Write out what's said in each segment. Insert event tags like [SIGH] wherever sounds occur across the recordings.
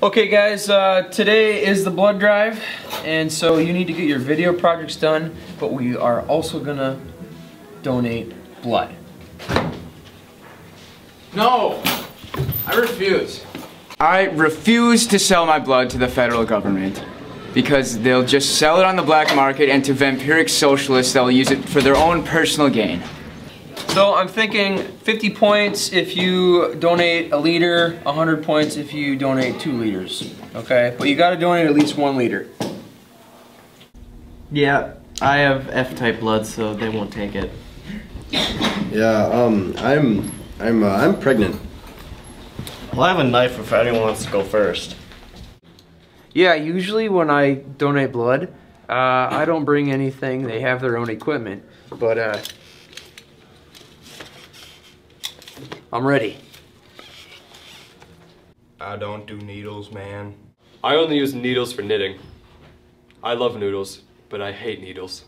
Okay guys, uh, today is the blood drive, and so you need to get your video projects done, but we are also gonna donate blood. No! I refuse. I refuse to sell my blood to the federal government because they'll just sell it on the black market and to vampiric socialists they'll use it for their own personal gain. So I'm thinking 50 points if you donate a liter, 100 points if you donate two liters, okay? But you gotta donate at least one liter. Yeah, I have F-type blood, so they won't take it. Yeah, um, I'm, I'm, uh, I'm pregnant. Well, I have a knife if anyone wants to go first. Yeah, usually when I donate blood, uh, I don't bring anything. They have their own equipment, but uh, I'm ready. I don't do needles, man. I only use needles for knitting. I love noodles, but I hate needles.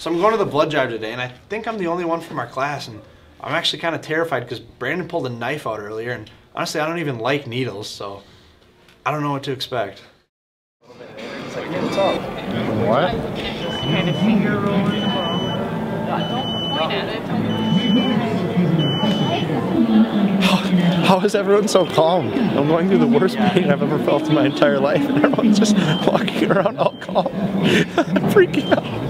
So I'm going to the blood drive today, and I think I'm the only one from our class, and I'm actually kind of terrified because Brandon pulled a knife out earlier, and honestly, I don't even like needles, so I don't know what to expect. What? How is everyone so calm? I'm going through the worst pain I've ever felt in my entire life, and everyone's just walking around all calm. I'm [LAUGHS] freaking out.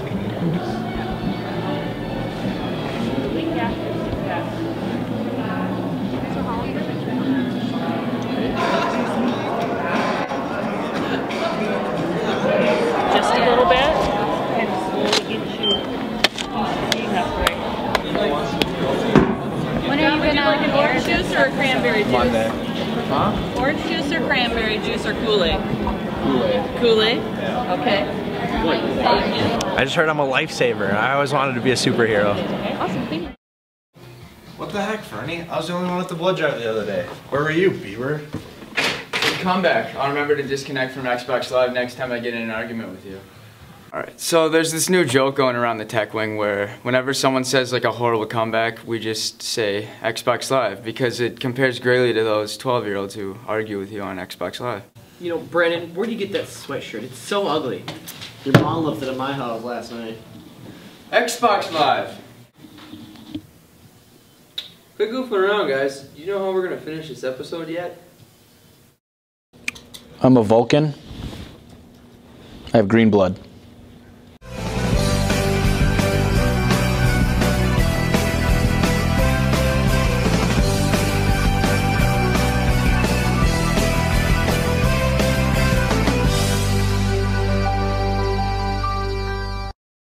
Or a cranberry juice? Monday. Huh? Orange juice or cranberry juice or Kool-Aid? Kool-Aid. Kool-Aid? Okay. I just heard I'm a lifesaver. I always wanted to be a superhero. Awesome, thank you. What the heck, Fernie? I was the only one at the blood drive the other day. Where were you, Bieber? Good comeback. I'll remember to disconnect from Xbox Live next time I get in an argument with you. Alright, so there's this new joke going around the tech wing where whenever someone says like a horrible comeback, we just say Xbox Live because it compares greatly to those 12 year olds who argue with you on Xbox Live. You know, Brandon, where'd you get that sweatshirt? It's so ugly. Your mom left it at my house last night. Xbox Live! Quit goofing around, guys. Do you know how we're gonna finish this episode yet? I'm a Vulcan. I have green blood.